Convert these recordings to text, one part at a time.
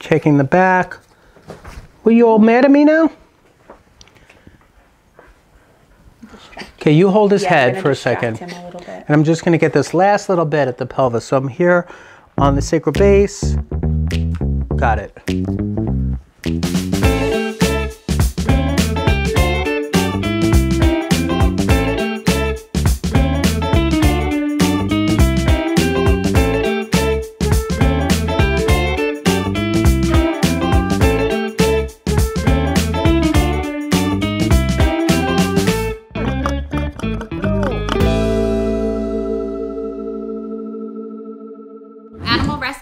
checking the back. Were you all mad at me now? Okay, you hold his Yeah, head for a second. a. And I'm just going to get this last little bit at the pelvis. So I'm here on the sacral base. Got it.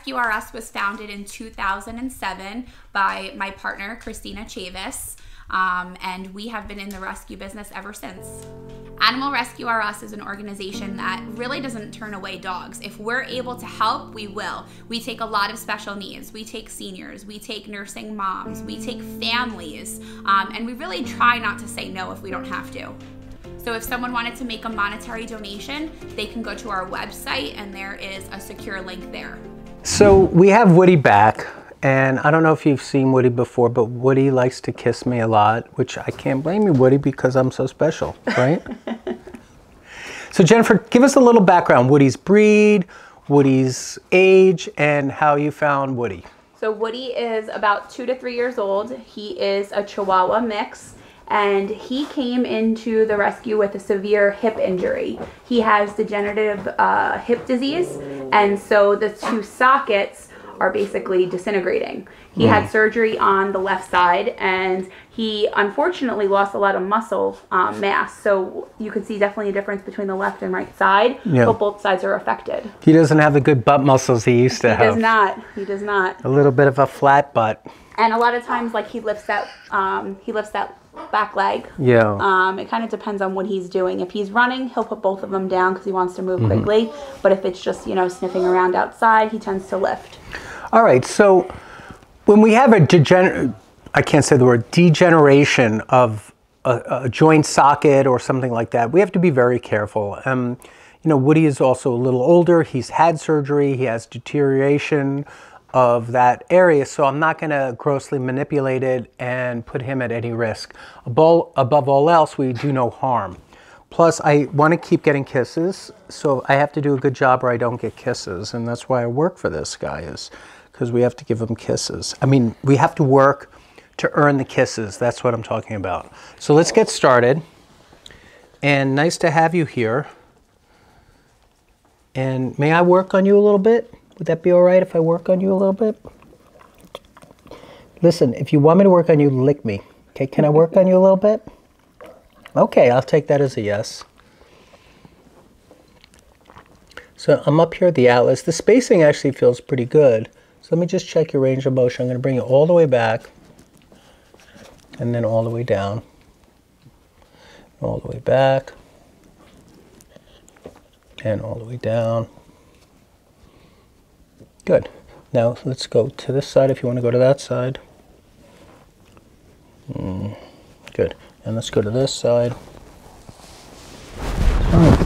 Animal Rescue R Us was founded in 2007 by my partner, Christina Chavis, um, and we have been in the rescue business ever since. Animal Rescue R Us is an organization that really doesn't turn away dogs. If we're able to help, we will. We take a lot of special needs. We take seniors, we take nursing moms, we take families, um, and we really try not to say no if we don't have to. So if someone wanted to make a monetary donation, they can go to our website and there is a secure link there. So we have Woody back. And I don't know if you've seen Woody before, but Woody likes to kiss me a lot, which I can't blame you, Woody, because I'm so special, right? so Jennifer, give us a little background. Woody's breed, Woody's age, and how you found Woody. So Woody is about two to three years old. He is a Chihuahua mix, and he came into the rescue with a severe hip injury. He has degenerative uh, hip disease, and so the two sockets are basically disintegrating. He had surgery on the left side, and he unfortunately lost a lot of muscle um, mass. So you can see definitely a difference between the left and right side, Yeah. but both sides are affected. He doesn't have the good butt muscles he used to He have. He does not. He does not. A little bit of a flat butt. and a lot of times like he lifts that um, he lifts that back leg Yeah. um, it kind of depends on what he's doing if he's running he'll put both of them down because he wants to Mm-hmm. move quickly but if it's just you know sniffing around outside he tends to lift All right, so when we have a degener I can't say the word degeneration of a, a joint socket or something like that, we have to be very careful. Um, you know, Woody is also a little older. He's had surgery. He has deterioration of that area, so I'm not going to grossly manipulate it and put him at any risk. Above, all else, we do no harm. Plus, I want to keep getting kisses, so I have to do a good job or I don't get kisses, and that's why I work for this guy is because we have to give him kisses. I mean, we have to work to earn the kisses. That's what I'm talking about. So let's get started. And nice to have you here. And may I work on you a little bit? Would that be all right if I work on you a little bit? Listen, if you want me to work on you, lick me. Okay, can I work on you a little bit? Okay, I'll take that as a yes. So I'm up here at the atlas. The spacing actually feels pretty good. So let me just check your range of motion. I'm going to bring it all the way back and then all the way down. All the way back and all the way down. Good. Now let's go to this side if you want to go to that side. Mm, good. And let's go to this side. A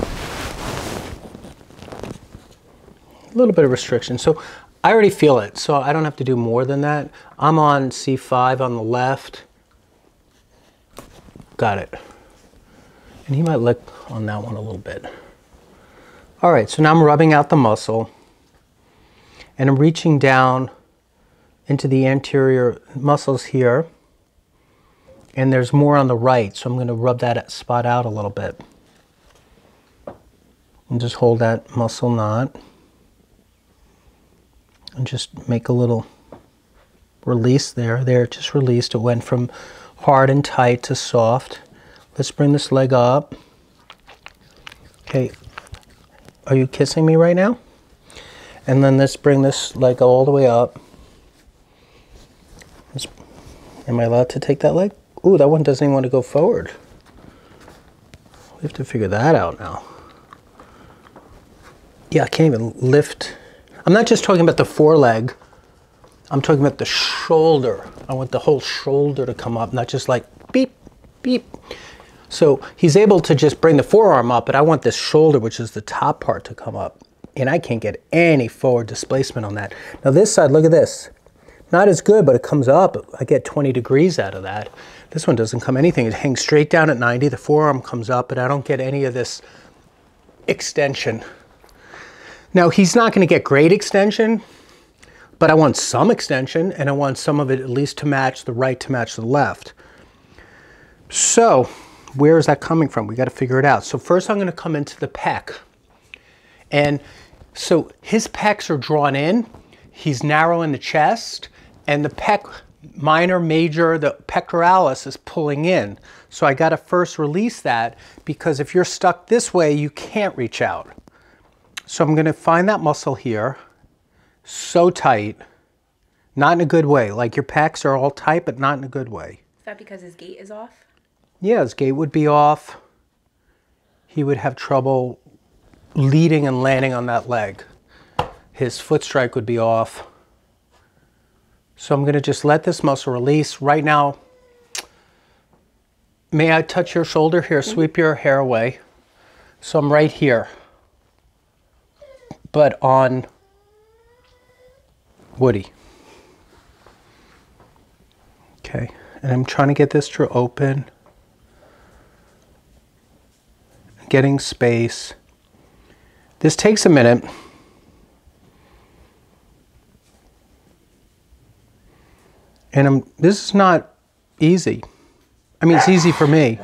little bit of restriction. So I already feel it, so I don't have to do more than that. I'm on C5 on the left. Got it. And he might lick on that one a little bit. All right, so now I'm rubbing out the muscle and I'm reaching down into the anterior muscles here. And there's more on the right, so I'm going to rub that spot out a little bit. And just hold that muscle knot. And just make a little release there. There, it just released. It went from hard and tight to soft. Let's bring this leg up. Okay, are you kissing me right now? And then let's bring this leg all the way up. Am I allowed to take that leg? Ooh, that one doesn't even want to go forward. We have to figure that out now. Yeah, I can't even lift. I'm not just talking about the foreleg. I'm talking about the shoulder. I want the whole shoulder to come up, not just like beep, beep. So he's able to just bring the forearm up, but I want this shoulder, which is the top part, to come up. And I can't get any forward displacement on that. Now this side, look at this. not as good, but it comes up. I get 20 degrees out of that. This one doesn't come anything. It hangs straight down at 90. The forearm comes up, but I don't get any of this extension. Now, he's not going to get great extension, but I want some extension, and I want some of it at least to match the right to match the left. So, where is that coming from? We got to figure it out. So first I'm going to come into the pec. And so his pecs are drawn in. He's narrow in the chest and the pec minor, major, the pectoralis is pulling in. So I got to first release that because if you're stuck this way, you can't reach out. So I'm going to find that muscle here, so tight, not in a good way. Like your pecs are all tight, but not in a good way. Is that because his gait is off? Yeah, his gait would be off. He would have trouble leading and landing on that leg. His foot strike would be off. So I'm going to just let this muscle release. Right now, may I touch your shoulder here? Mm-hmm. Sweep your hair away. So I'm right here. But on Woody. Okay, and I'm trying to get this to open. Getting space. This takes a minute. And I'm, this is not easy. I mean, it's easy for me.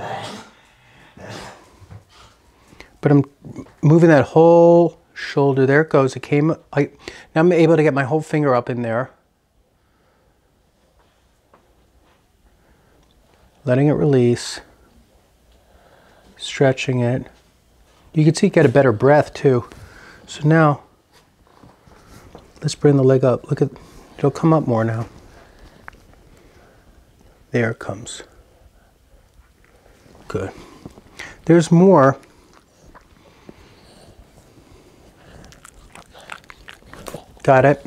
But I'm moving that whole shoulder. There it goes. It came. I, now I'm able to get my whole finger up in there. Letting it release. Stretching it. You can see get a better breath too. So now, let's bring the leg up. Look at, it'll come up more now. There it comes. Good. There's more. Got it.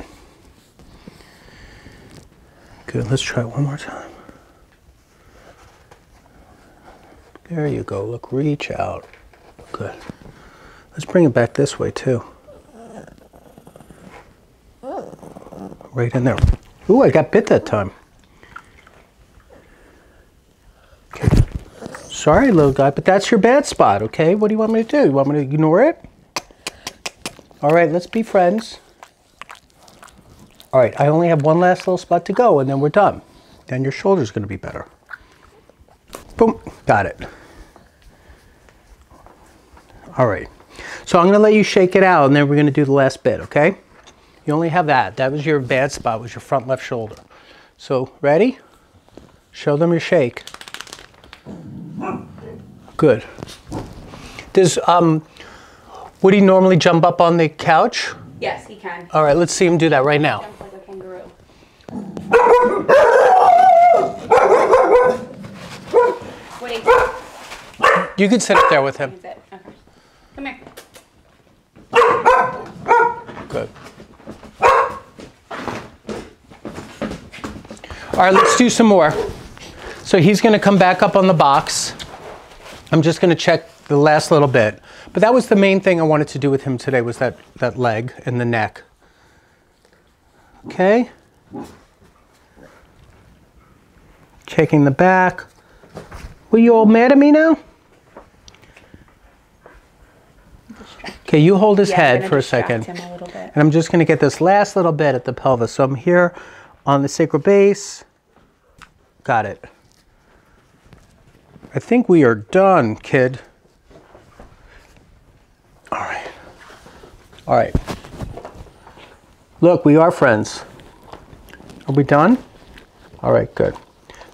Good, let's try it one more time. There you go, look, reach out. Good. Let's bring it back this way too. Right in there. Ooh, I got bit that time. Okay. Sorry, little guy, but that's your bad spot, okay? What do you want me to do? You want me to ignore it? All right, let's be friends. All right, I only have one last little spot to go and then we're done. Then your shoulder's gonna be better. Boom, got it. All right. So I'm going to let you shake it out and then we're going to do the last bit, okay? You only have that. That was your bad spot, was your front left shoulder. So, ready? Show them your shake. Good. Does um, Woody normally jump up on the couch? Yes, he can. All right, let's see him do that right now. Like a kangaroo. Woody, You can sit up there with him. use it. Okay. Come here. Good. All right, let's do some more. So he's going to come back up on the box. I'm just going to check the last little bit. But that was the main thing I wanted to do with him today was that, that leg and the neck. Okay. Checking the back. Were you all mad at me now? Okay, you hold his Yeah, head for a second. a. And I'm just going to get this last little bit at the pelvis. So I'm here on the sacral base. Got it. I think we are done, kid. All right. All right. Look, we are friends. Are we done? All right, good.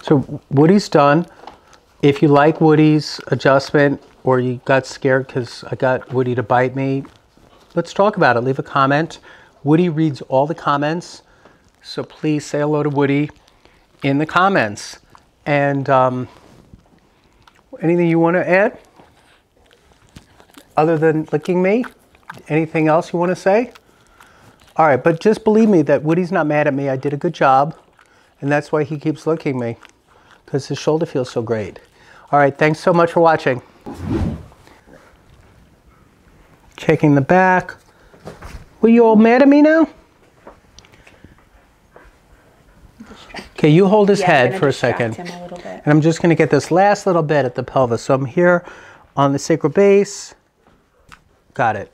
So Woody's done. If you like Woody's adjustment or you got scared because I got Woody to bite me, let's talk about it. Leave a comment. Woody reads all the comments, so please say hello to Woody in the comments. And um, anything you want to add other than licking me? Anything else you want to say? All right, but just believe me that Woody's not mad at me. I did a good job, and that's why he keeps licking me because his shoulder feels so great. All right, thanks so much for watching. Checking the back. Were you all mad at me now? Okay, you hold his Yeah, head for a second. a. And I'm just going to get this last little bit at the pelvis. So I'm here on the sacral base. Got it.